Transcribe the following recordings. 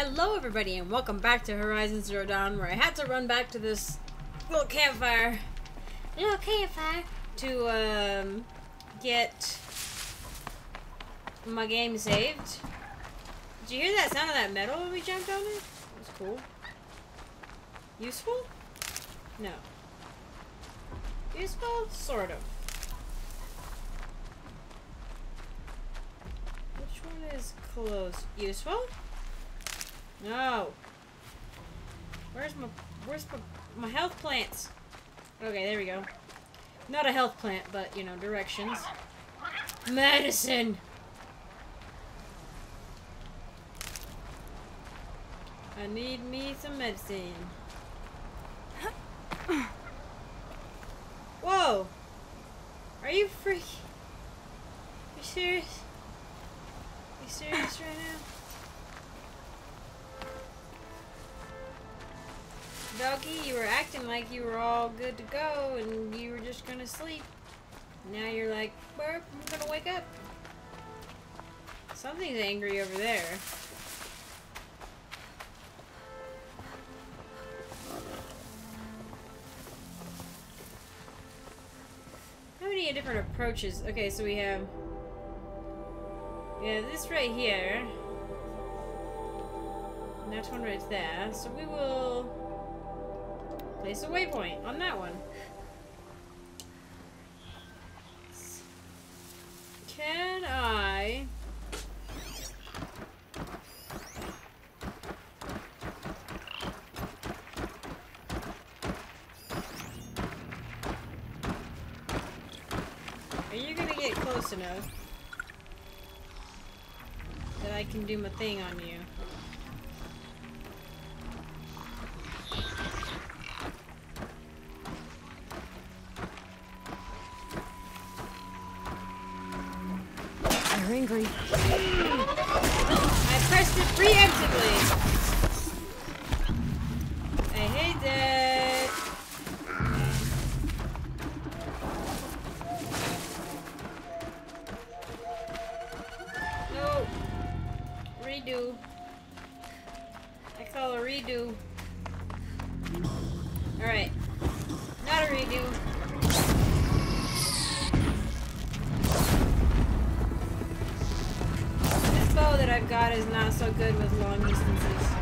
Hello everybody and welcome back to Horizon Zero Dawn where I had to run back to this little campfire little campfire to um, get my game saved. Did you hear that sound of that metal when we jumped on it? It was cool. Useful? No. Useful? Sort of. Which one is close? Useful? No. Where's my where's my, my health plants? Okay, there we go. Not a health plant, but you know, directions. Medicine. I need me some medicine. Whoa! Are you freak? You serious? You serious right now? Doggy, you were acting like you were all good to go and you were just gonna sleep. Now you're like, well, I'm gonna wake up. Something's angry over there. How many different approaches? Okay, so we have... Yeah, this right here. And that one right there. So we will place a waypoint on that one. Redo. Alright. Not a redo. This bow that I've got is not so good with long distances.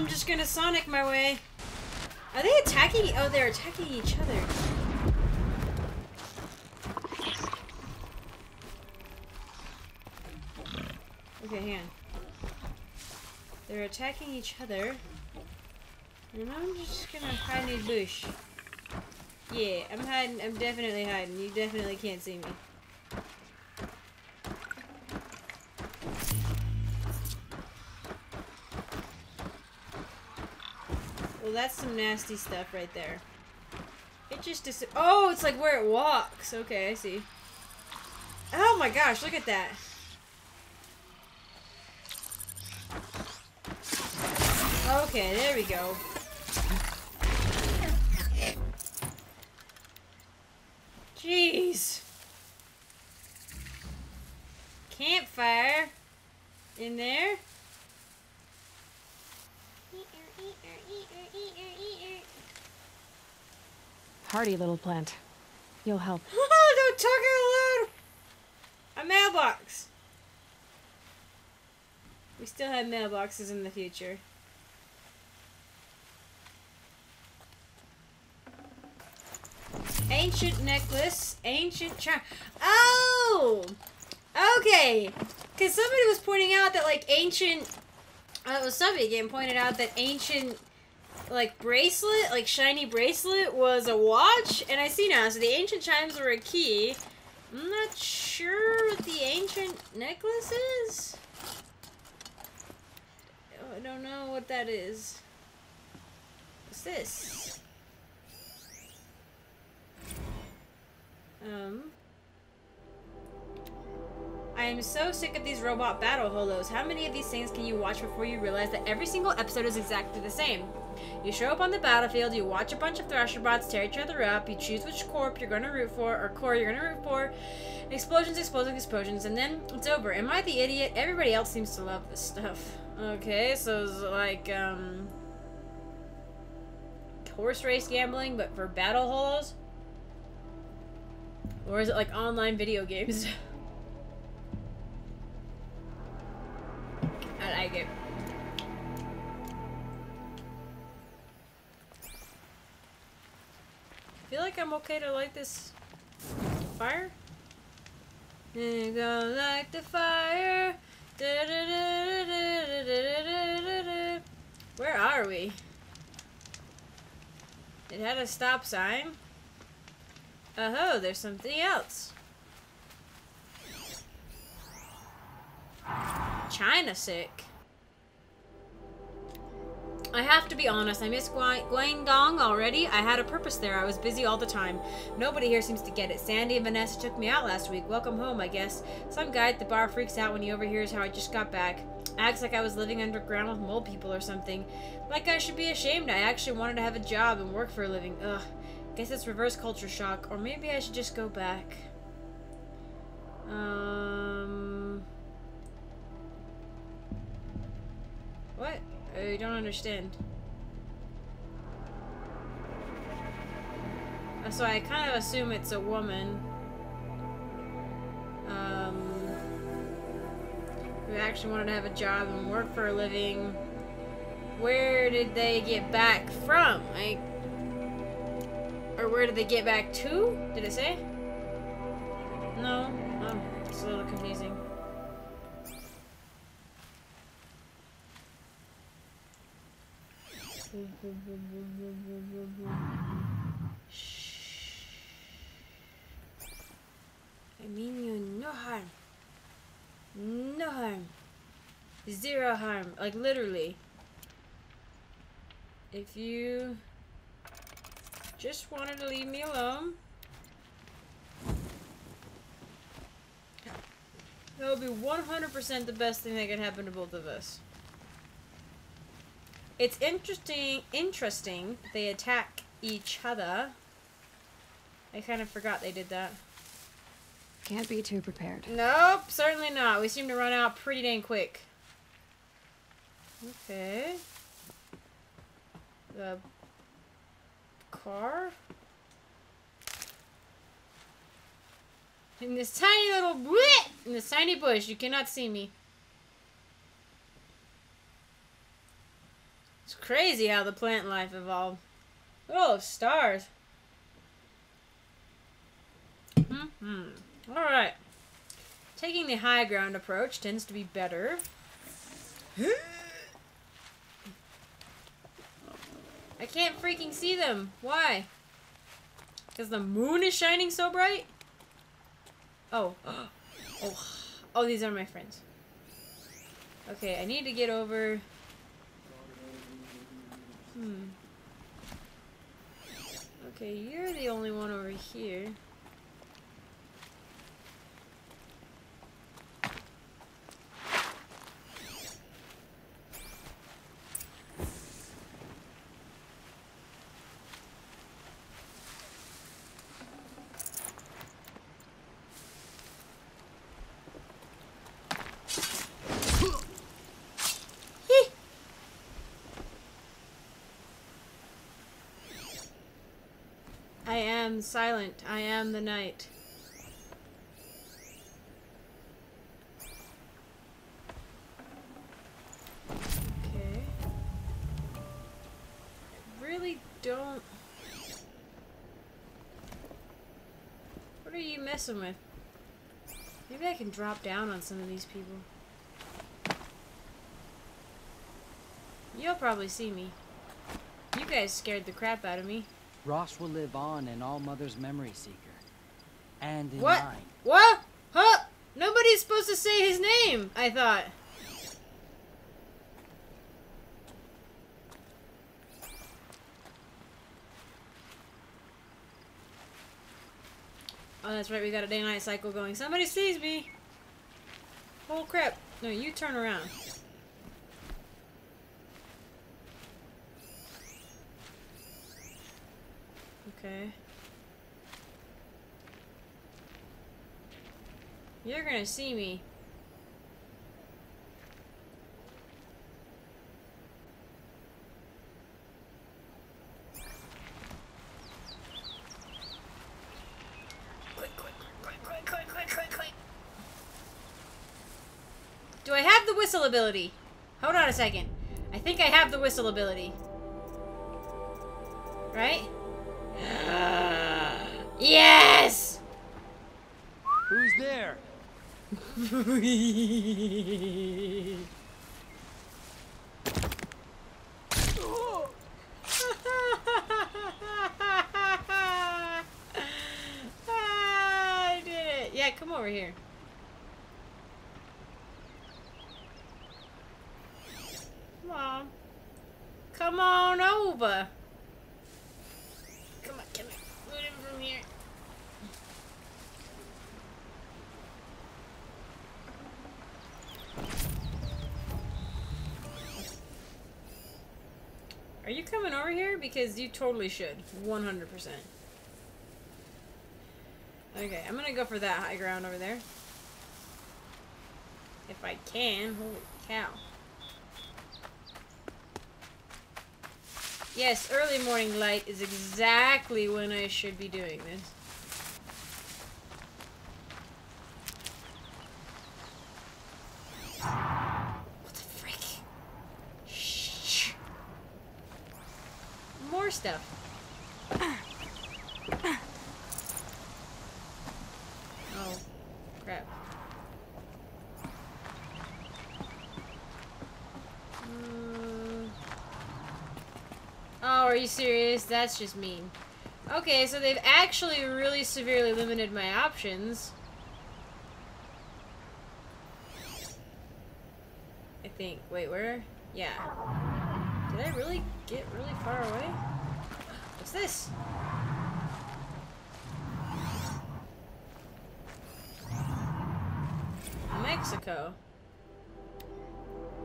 I'm just gonna Sonic my way. Are they attacking? Oh, they're attacking each other. Okay, hang on. They're attacking each other. And I'm just gonna hide in the bush. Yeah, I'm hiding. I'm definitely hiding. You definitely can't see me. Well, that's some nasty stuff right there. It just dis- Oh, it's like where it walks. Okay, I see. Oh my gosh, look at that. Okay, there we go. Jeez. Campfire. In there? Hardy little plant. You'll help. Oh, don't talk out loud! A mailbox! We still have mailboxes in the future. Ancient necklace, ancient charm. Oh! Okay! Because somebody was pointing out that, like, ancient... Oh, it was somebody again pointed out that ancient like, bracelet, like, shiny bracelet was a watch. And I see now. So the ancient chimes were a key. I'm not sure what the ancient necklace is. Oh, I don't know what that is. What's this? Um. I am so sick of these robot battle holos. How many of these things can you watch before you realize that every single episode is exactly the same? You show up on the battlefield, you watch a bunch of Thrasher bots tear each other up, you choose which corp you're gonna root for, or core you're gonna root for, explosions, explosions, explosions, and then it's over. Am I the idiot? Everybody else seems to love this stuff. Okay, so it's like, um... Horse race gambling, but for battle holos? Or is it like online video games? I like it. Feel like I'm okay to light this fire. Go light the fire. Where are we? It had a stop sign. Oh, there's something else. China sick. I have to be honest, I miss Guangdong already. I had a purpose there. I was busy all the time. Nobody here seems to get it. Sandy and Vanessa took me out last week. Welcome home, I guess. Some guy at the bar freaks out when he overhears how I just got back. Acts like I was living underground with mole people or something. Like I should be ashamed. I actually wanted to have a job and work for a living. Ugh. Guess it's reverse culture shock. Or maybe I should just go back. Um... What? I don't understand. So I kind of assume it's a woman. Um, who actually wanted to have a job and work for a living. Where did they get back from? Like, or where did they get back to? Did it say? No? Oh, it's a little confusing. I mean you no harm. No harm. Zero harm. Like literally. If you just wanted to leave me alone. That would be 100% the best thing that could happen to both of us. It's interesting, interesting they attack each other. I kind of forgot they did that. Can't be too prepared. Nope, certainly not. We seem to run out pretty dang quick. Okay. The car? In this tiny little in this tiny bush, you cannot see me. It's crazy how the plant life evolved. Oh, stars. Mm hmm Alright. Taking the high ground approach tends to be better. I can't freaking see them. Why? Because the moon is shining so bright? Oh. Oh. Oh, these are my friends. Okay, I need to get over... Hmm. Okay, you're the only one over here. Am silent. I am the night. Okay. I really don't... What are you messing with? Maybe I can drop down on some of these people. You'll probably see me. You guys scared the crap out of me. Rost will live on in All Mother's memory seeker. And in What? mine. What? Huh? Nobody's supposed to say his name, I thought. Oh, that's right, we got a day-night cycle going. Somebody sees me! Oh crap. No, you turn around. Okay. You're gonna see me. Quick, quick, quick. Do I have the whistle ability? Hold on a second. I think I have the whistle ability. Right? Uh, yes! Who's there? I did it. Yeah, come over here. Come on. Come on over. Are you coming over here? Because you totally should. 100%. Okay, I'm gonna go for that high ground over there. If I can. Holy cow. Yes, early morning light is exactly when I should be doing this. What the frick? Shh. Stuff. Oh, crap. Mm. Oh, are you serious? That's just mean. Okay, so they've actually really severely limited my options. I think. Wait, where? Yeah. Did I really get really far away? What's this? Mexico.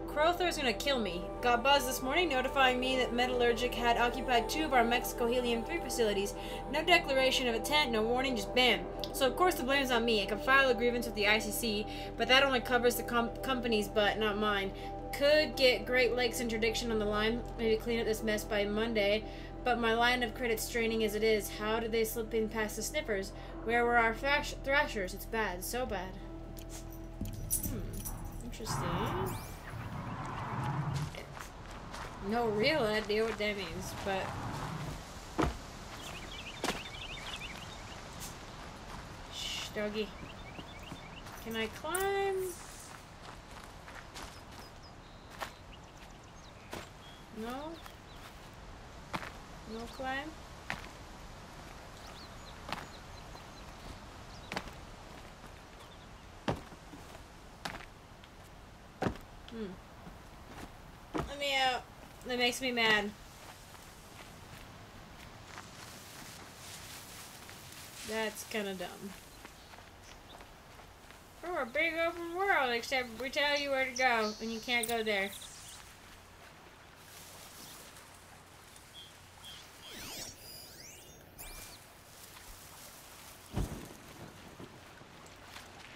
Crowther's gonna kill me. Got buzz this morning notifying me that Metallurgic had occupied two of our Mexico Helium-3 facilities. No declaration of intent, no warning, just bam. So of course the blame's on me. I can file a grievance with the ICC, but that only covers the com company's butt, not mine. Could get Great Lakes interdiction on the line, maybe clean up this mess by Monday. But my line of credit's straining as it is. How did they slip in past the sniffers? Where were our thrash thrashers? It's bad, so bad. Hmm, interesting. No real idea what that means, but. Shh, doggy. Can I climb? No? No climb? Hmm. Let me out. That makes me mad. That's kind of dumb. We're a big open world, except we tell you where to go, and you can't go there.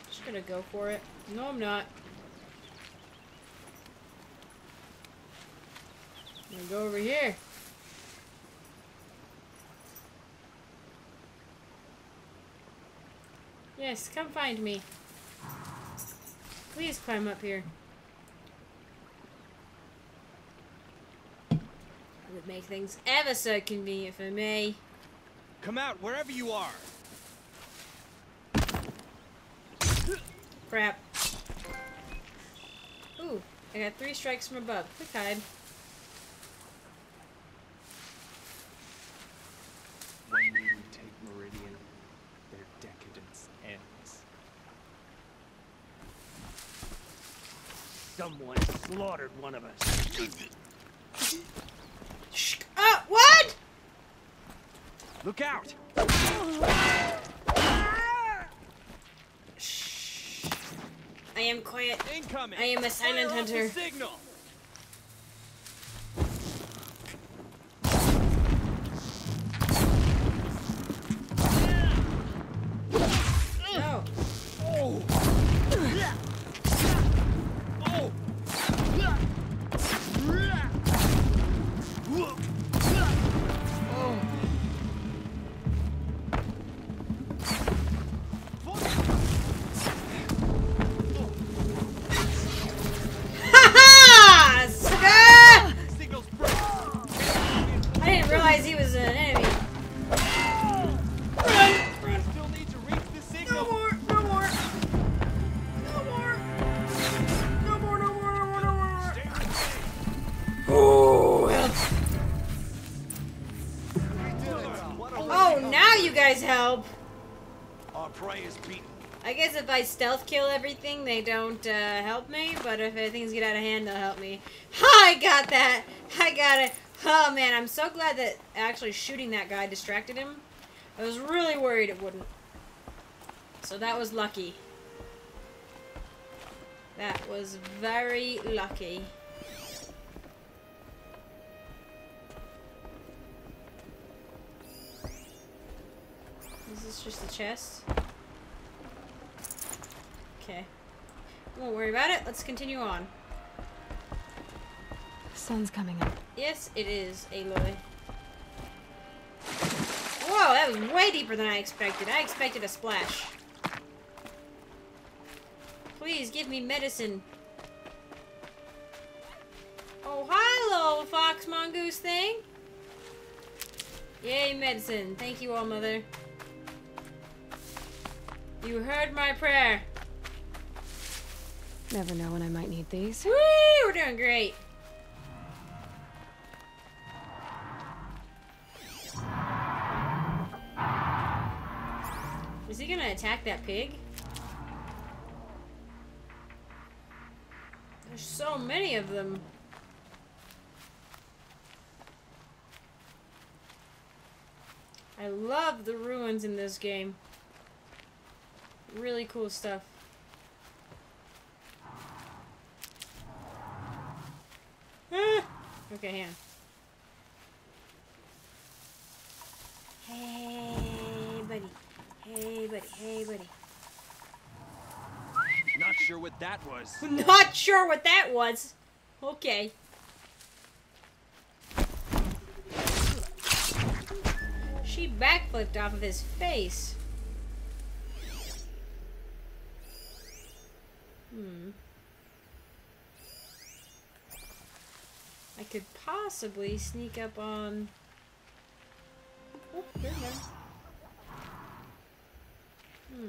Just gonna go for it. No, I'm not. I'm gonna go over here. Yes, come find me. Please climb up here. It would make things ever so convenient for me. Come out wherever you are. Crap. Ooh, I got three strikes from above. Quick hide. When we retake Meridian, their decadence ends. Someone slaughtered one of us. Shh. Uh, what? Look out! Shh. I am quiet. Incoming! I am a silent Fire off the hunter. Stealth kill everything, they don't uh, help me. But if things get out of hand, they'll help me. Ha! I got that. I got it. Oh man, I'm so glad that actually shooting that guy distracted him. I was really worried it wouldn't. So that was lucky. That was very lucky. Is this just a chest? Okay. Won't worry about it. Let's continue on. The sun's coming up. Yes, it is, Aloy. Whoa, that was way deeper than I expected. I expected a splash. Please give me medicine. Oh, hi, little fox mongoose thing. Yay, medicine. Thank you, all mother. You heard my prayer. Never know when I might need these. We're doing great. Is he gonna attack that pig? There's so many of them. I love the ruins in this game. Really cool stuff. Ah! Okay, hang on. Hey, buddy. Hey, buddy. Hey, buddy. Not sure what that was. Not sure what that was. Okay. She backflipped off of his face. Hmm. I could possibly sneak up on. Oh, there. Hmm.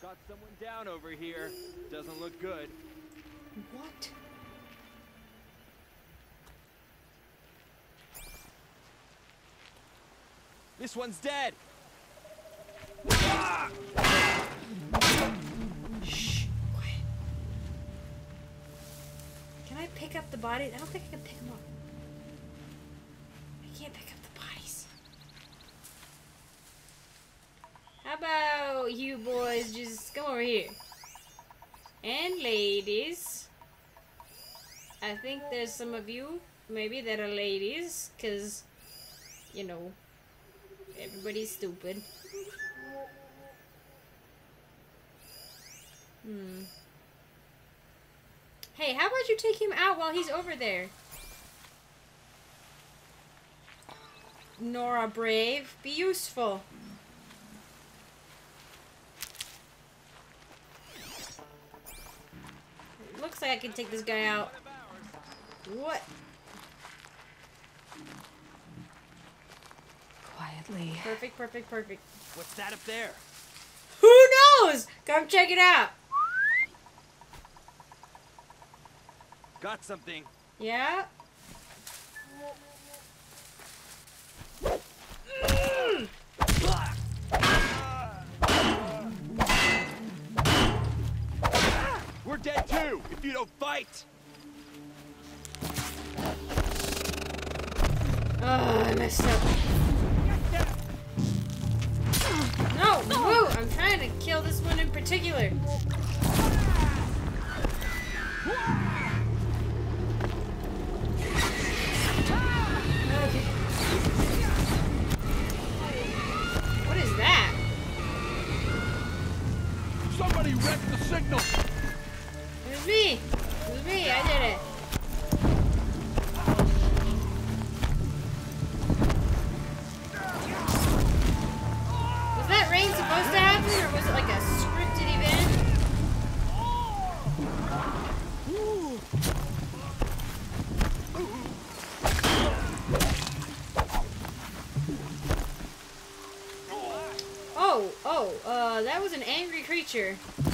Got someone down over here. Doesn't look good. What? This one's dead. Shh. Pick up the bodies? I don't think I can pick them up. I can't pick up the bodies. How about you boys just come over here? And ladies. I think there's some of you, maybe, that are ladies, because, you know, everybody's stupid. Hmm. Hey, how about you take him out while he's over there? Nora Brave, be useful. Looks like I can take this guy out. What? Quietly. deadly. Perfect, perfect, perfect. What's that up there? Who knows? Come check it out. Got something. Yeah? We're dead too if you don't fight. Oh, I messed up. No, woo! I'm trying to kill this one in particular. picture.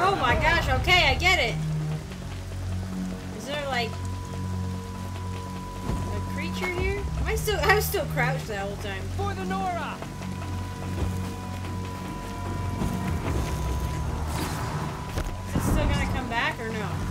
Oh my gosh. Okay, I get it. Is there like a creature here? Am I still? I was still crouched that whole time. For the Nora. Is it still gonna come back or no?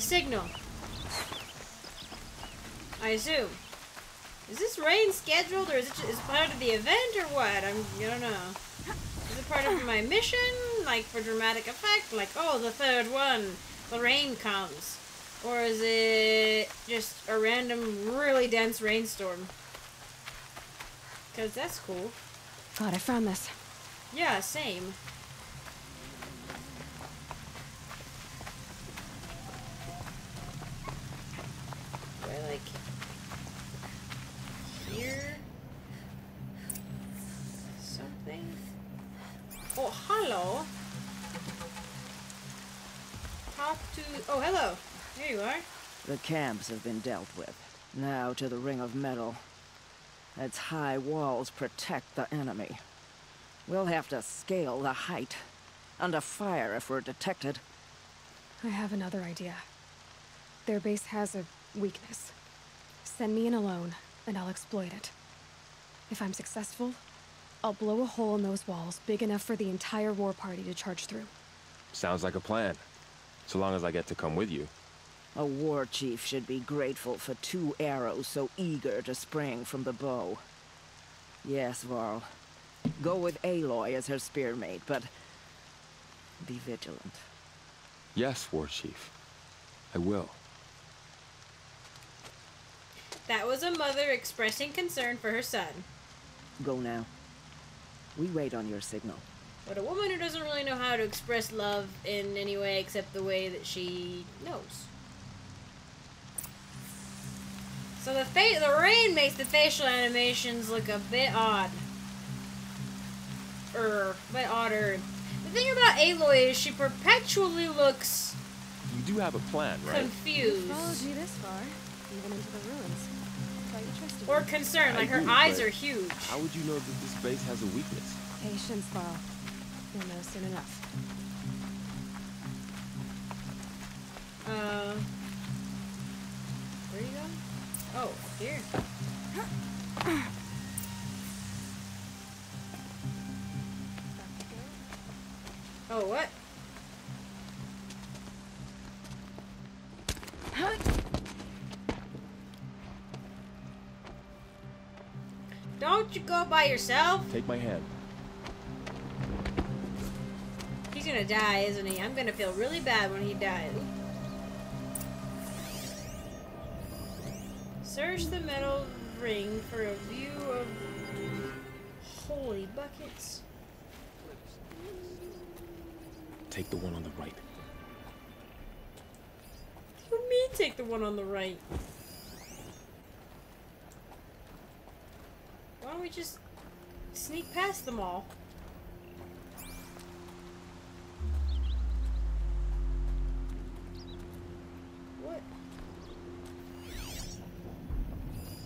The signal. I assume. Is this rain scheduled or is it just, is it part of the event or what? I'm, I don't know. Is it part of my mission? Like for dramatic effect? Like, oh, the third one. The rain comes. Or is it just a random, really dense rainstorm? Because that's cool. God, I found this. Yeah, same. Do I like here? Something? Oh, hello. Talk to. Oh, hello. There you are. The camps have been dealt with. Now to the Ring of Metal. Its high walls protect the enemy. We'll have to scale the height. Under fire if we're detected. I have another idea. Their base has a weakness. Send me in alone, and I'll exploit it. If I'm successful, I'll blow a hole in those walls big enough for the entire war party to charge through. Sounds like a plan. So long as I get to come with you. A war chief should be grateful for two arrows so eager to spring from the bow. Yes, Varl. Go with Aloy as her spearmate, but be vigilant. Yes, War Chief. I will. That was a mother expressing concern for her son. Go now. We wait on your signal. But a woman who doesn't really know how to express love in any way except the way that she knows. So the fa- the rain makes the facial animations look a bit odd. Er, a bit odder. The thing about Aloy is she perpetually looks You do have a plan, right? confused Followed you this far, even into the ruins. Thought or me. concerned. I Like her do, eyes are huge. How would you know that this base has a weakness? Patience, Varl. You'll know soon enough. Uh, where are you going? Oh, here. Oh, what? Don't you go by yourself? Take my hand. He's gonna die, isn't he? I'm gonna feel really bad when he dies. Search the metal ring for a view of. Holy buckets. Take the one on the right. What do you mean take the one on the right? Why don't we just sneak past them all? What?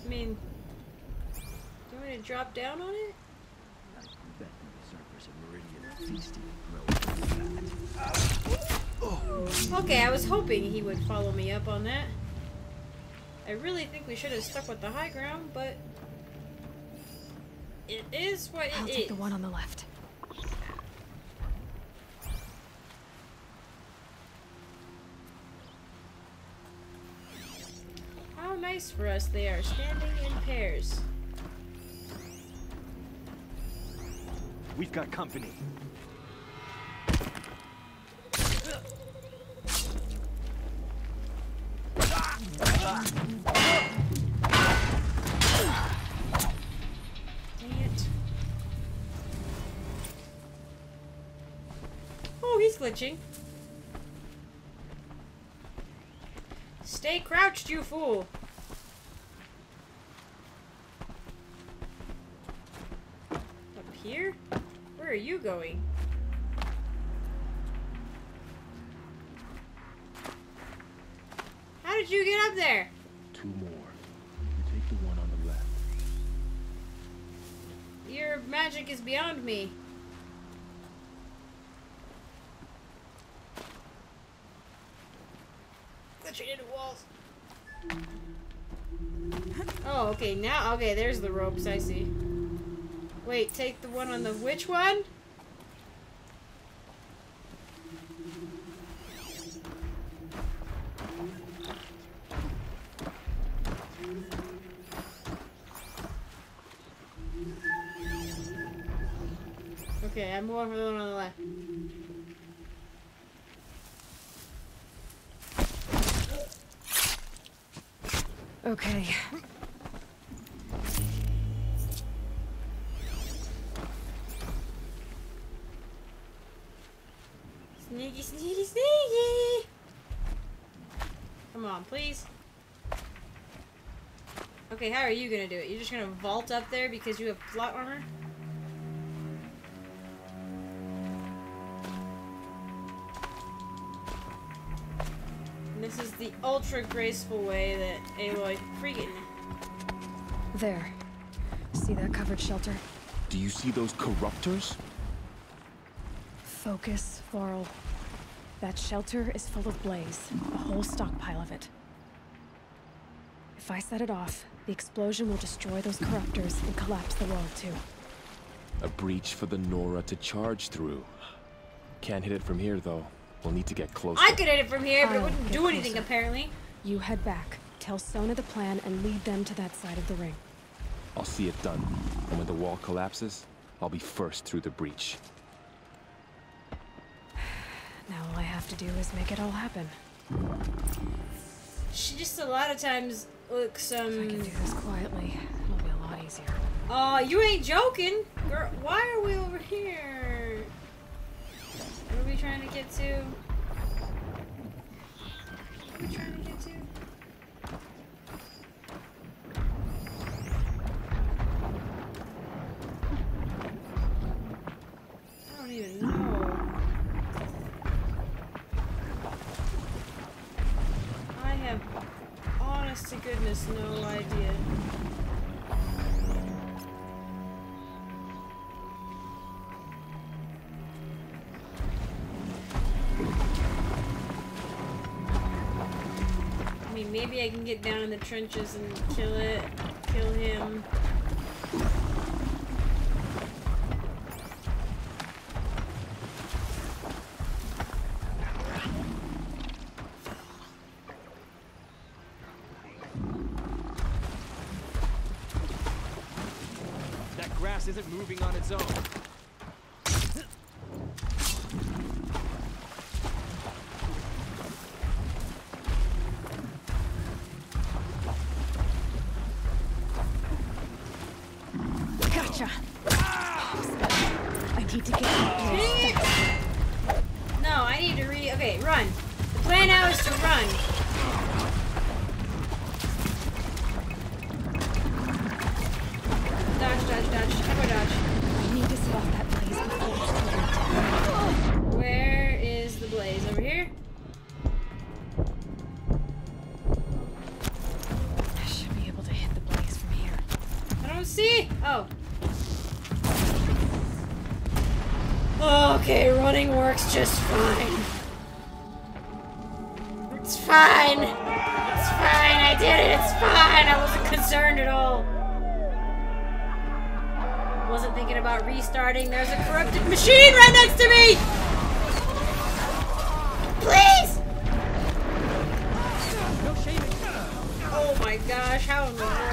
I mean, do you want to drop down on it? Okay, I was hoping he would follow me up on that. I really think we should have stuck with the high ground, but it is what it I'll is. take the one on the left. How nice for us they are, standing in pairs. We've got company. He's glitching. Stay crouched, you fool. Up here? Where are you going? How did you get up there? Two more. You take the one on the left. Your magic is beyond me. Oh, okay, now, okay, there's the ropes, I see. Wait, take the one on the, which one? Okay, I'm going for the one on the left. Okay. Sneaky, sneaky, sneaky! Come on, please. Okay, how are you gonna do it? You're just gonna vault up there because you have plot armor? This is the ultra graceful way that Aloy freaking. There. See that covered shelter? Do you see those corruptors? Focus, Varl. That shelter is full of blaze, a whole stockpile of it. If I set it off, the explosion will destroy those corruptors and collapse the world too. A breach for the Nora to charge through. Can't hit it from here, though. We'll need to get closer. I could hit it from here, but it I'll wouldn't get do anything closer. apparently. You head back, tell Sona the plan, and lead them to that side of the ring. I'll see it done. And when the wall collapses, I'll be first through the breach. Now all I have to do is make it all happen. She just a lot of times looks, um... If I can do this quietly, it'll be a lot easier. Aw, uh, you ain't joking! Girl, why are we over here? What are we trying to get to? What are we trying to get to? I can get down in the trenches and kill it, kill him. I need to get. No, I need to re. Okay, run. The plan now is to run. just fine. It's fine. It's fine. I did it. It's fine. I wasn't concerned at all. Wasn't thinking about restarting. There's a corrupted machine right next to me! Please! Oh my gosh, how annoying.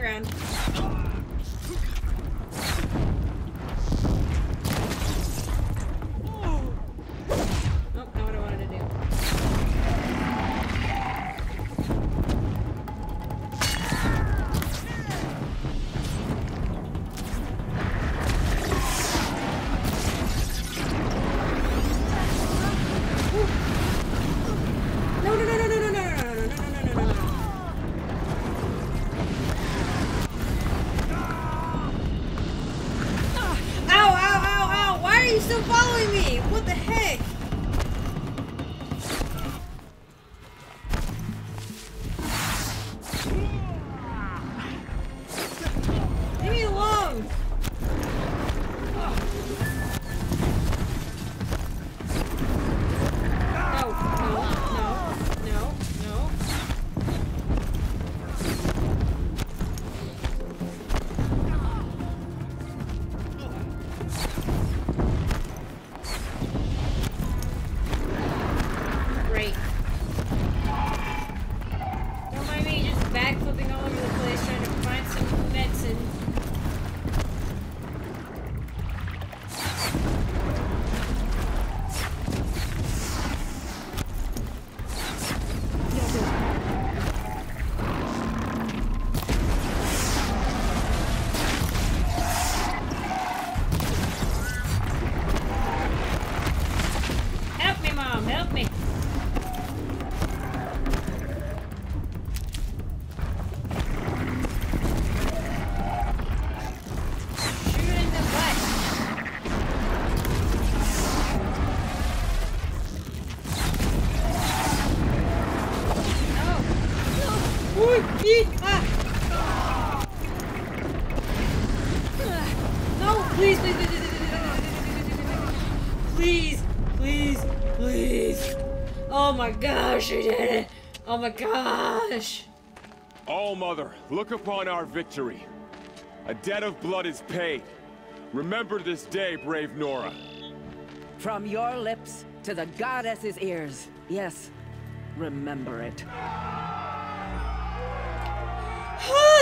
playground. Gosh. All Mother, look upon our victory. A debt of blood is paid. Remember this day, brave Nora. From your lips to the goddess's ears. Yes, remember it.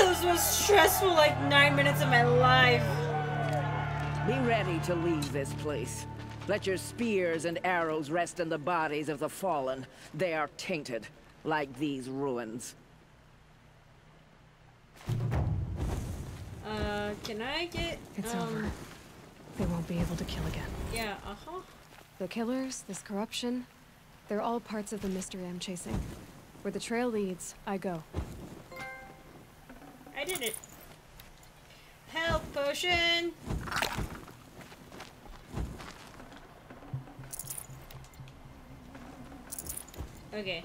this was stressful like nine minutes of my life. Be ready to leave this place. Let your spears and arrows rest in the bodies of the fallen. They are tainted, like these ruins. Uh, can I get, It's um, over. They won't be able to kill again. yeah, uh-huh. The killers, this corruption, they're all parts of the mystery I'm chasing. Where the trail leads, I go. I did it. Health potion. Okay.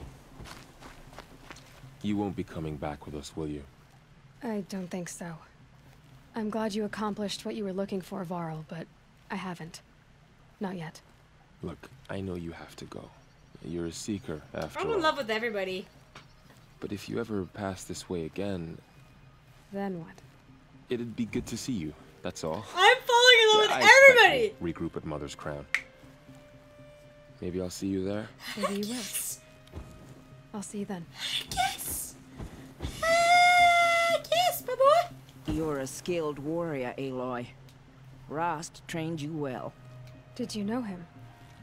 You won't be coming back with us, will you? I don't think so. I'm glad you accomplished what you were looking for, Varl, but I haven't. Not yet. Look, I know you have to go. You're a seeker, after I'm all. in love with everybody. But if you ever pass this way again, Then what? it'd be good to see you. That's all. I'm falling in love I with expect everybody. we'll regroup at Mother's Crown. Maybe I'll see you there. Maybe you will. I'll see you then. You're a skilled warrior, Aloy. Rost trained you well. Did you know him?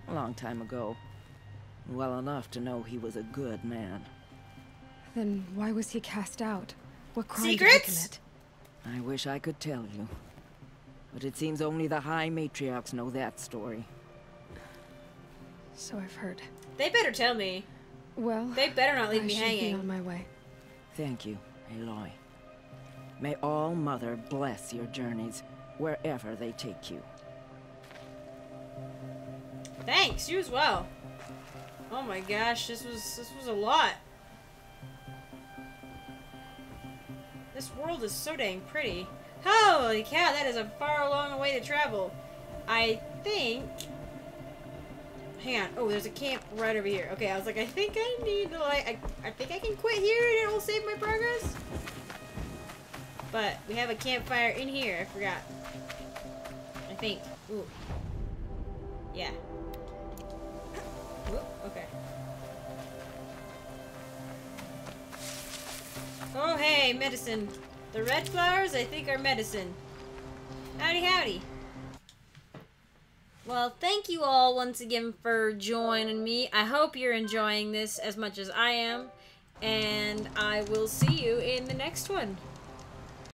A long time ago. Well enough to know he was a good man. Then why was he cast out? What crime Secrets? did he commit? I wish I could tell you. But it seems only the High Matriarchs know that story. So I've heard. They better tell me. Well, They better not leave I me should be hanging. on my way. Thank you, Aloy. May All Mother bless your journeys, wherever they take you. Thanks, you as well. Oh my gosh, this was this was a lot. This world is so dang pretty. Holy cow, that is a far long way to travel. I think. Hang on. Oh, there's a camp right over here. Okay, I was like, I think I need to like, I, I think I can quit here and it will save my progress. But we have a campfire in here. I forgot. I think. Ooh. Yeah. Whoop, okay. Oh, hey, medicine. The red flowers, I think, are medicine. Howdy, howdy. Well, thank you all once again for joining me. I hope you're enjoying this as much as I am. And I will see you in the next one.